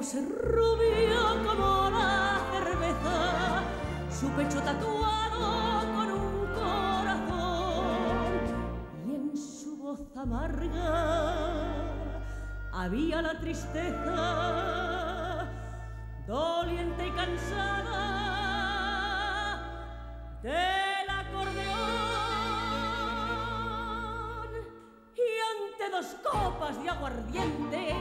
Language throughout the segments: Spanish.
es rubio como la cerveza, su pecho tatuado con un corazón. Y en su voz amarga había la tristeza doliente y cansada del acordeón. Y ante dos copas de aguardiente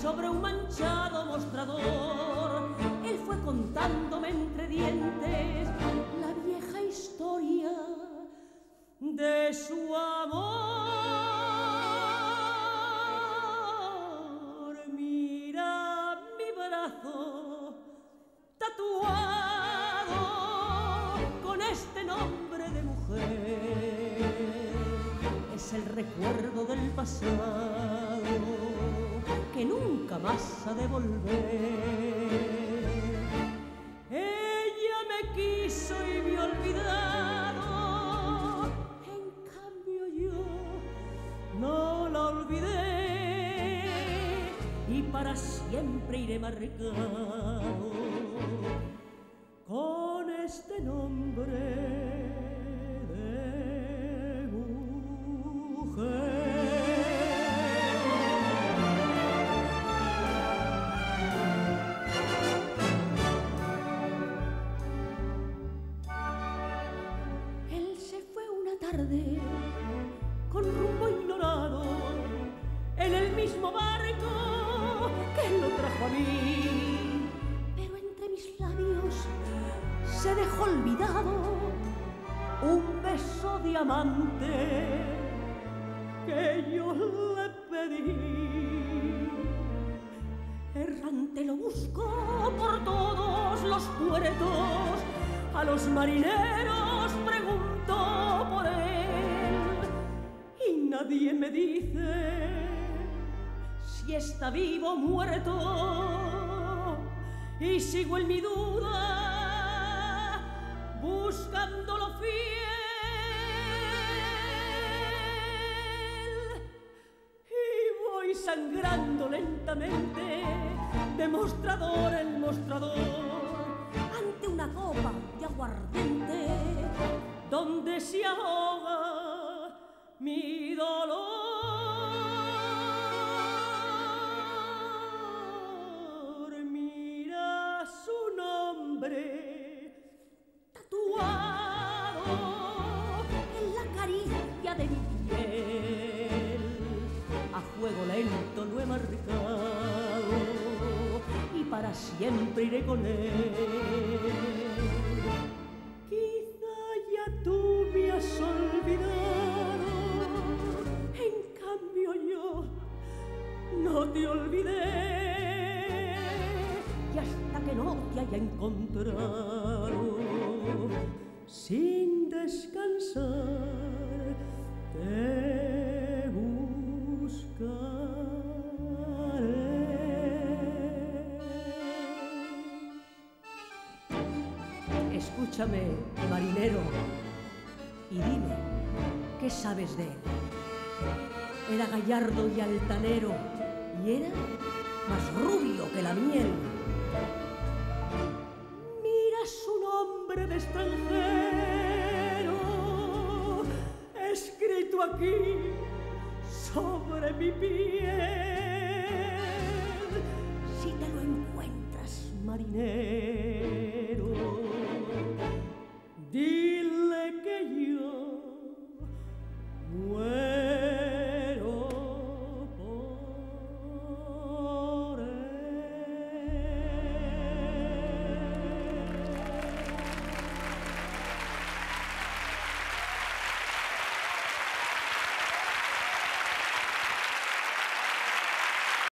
sobre un manchado mostrador. Él fue contándome entre dientes la vieja historia de su amor. Mira mi brazo tatuado con este nombre de mujer. Es el recuerdo del pasado que nunca más ha de volver. Ella me quiso y me olvidado, en cambio yo no la olvidé. Y para siempre iré marcado con este nombre con rumbo ignorado en el mismo barco que lo trajo a mí. Pero entre mis labios se dejó olvidado un beso diamante que yo le pedí. Errante lo busco por todos los puertos, a los marineros nadie me dice si está vivo o muerto y sigo en mi duda buscándolo fiel. Y voy sangrando lentamente de mostrador en mostrador ante una copa de aguardiente donde se ahoga mi dolor. Mira su nombre tatuado en la caricia de mi piel. A fuego lento lo he marcado y para siempre iré con él. Quizá ya tú me has te olvidé. Y hasta que no te haya encontrado, sin descansar, te buscaré. Escúchame, marinero, y dime, ¿qué sabes de él? Era gallardo y altanero, y era más rubio que la miel. Mira su nombre de extranjero, escrito aquí sobre mi piel. Si te lo encuentras, marinero,